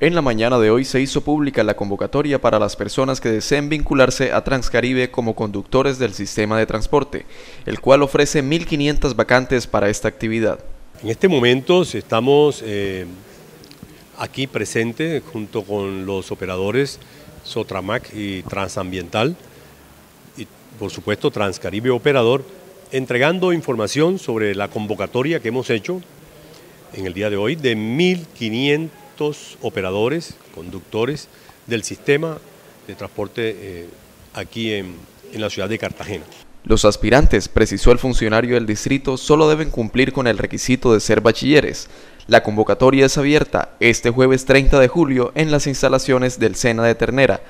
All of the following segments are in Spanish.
En la mañana de hoy se hizo pública la convocatoria para las personas que deseen vincularse a Transcaribe como conductores del sistema de transporte, el cual ofrece 1.500 vacantes para esta actividad. En este momento estamos eh, aquí presentes junto con los operadores Sotramac y Transambiental y por supuesto Transcaribe Operador, entregando información sobre la convocatoria que hemos hecho en el día de hoy de 1.500 operadores, conductores del sistema de transporte eh, aquí en, en la ciudad de Cartagena. Los aspirantes, precisó el funcionario del distrito, solo deben cumplir con el requisito de ser bachilleres. La convocatoria es abierta este jueves 30 de julio en las instalaciones del Sena de Ternera,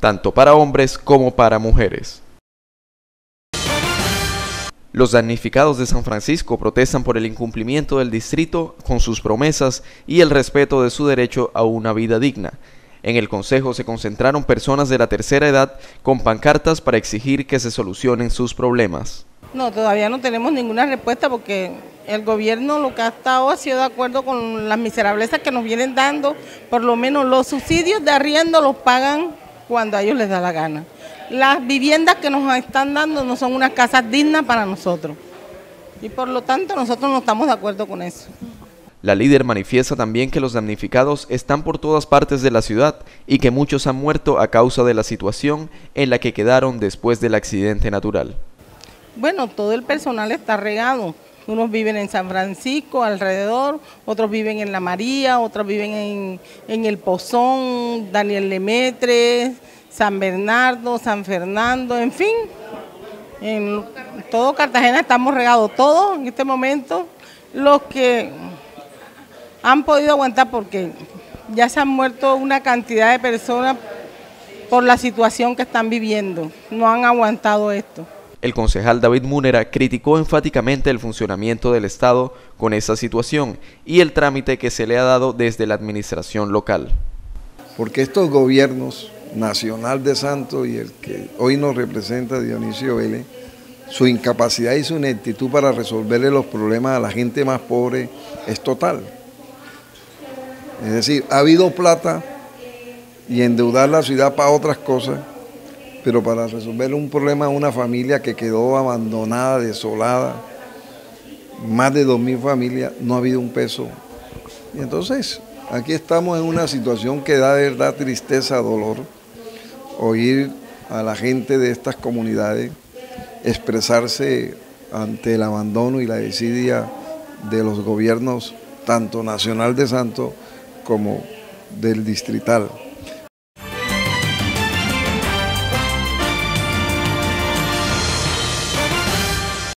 tanto para hombres como para mujeres. Los damnificados de San Francisco protestan por el incumplimiento del distrito con sus promesas y el respeto de su derecho a una vida digna. En el Consejo se concentraron personas de la tercera edad con pancartas para exigir que se solucionen sus problemas. No, todavía no tenemos ninguna respuesta porque el gobierno lo que ha estado ha sido de acuerdo con las miserablezas que nos vienen dando, por lo menos los subsidios de arriendo los pagan cuando a ellos les da la gana las viviendas que nos están dando no son unas casas dignas para nosotros. Y por lo tanto nosotros no estamos de acuerdo con eso. La líder manifiesta también que los damnificados están por todas partes de la ciudad y que muchos han muerto a causa de la situación en la que quedaron después del accidente natural. Bueno, todo el personal está regado. Unos viven en San Francisco, alrededor, otros viven en La María, otros viven en, en El Pozón, Daniel Lemetre, San Bernardo, San Fernando, en fin, en todo Cartagena estamos regados todos en este momento, los que han podido aguantar porque ya se han muerto una cantidad de personas por la situación que están viviendo, no han aguantado esto. El concejal David Múnera criticó enfáticamente el funcionamiento del Estado con esa situación y el trámite que se le ha dado desde la administración local. Porque estos gobiernos nacional de Santos y el que hoy nos representa Dionisio Vélez, su incapacidad y su ineptitud para resolverle los problemas a la gente más pobre es total. Es decir, ha habido plata y endeudar la ciudad para otras cosas, pero para resolver un problema a una familia que quedó abandonada, desolada, más de 2.000 familias, no ha habido un peso. Y entonces, aquí estamos en una situación que da de verdad tristeza, dolor oír a la gente de estas comunidades expresarse ante el abandono y la desidia de los gobiernos tanto nacional de Santo como del distrital.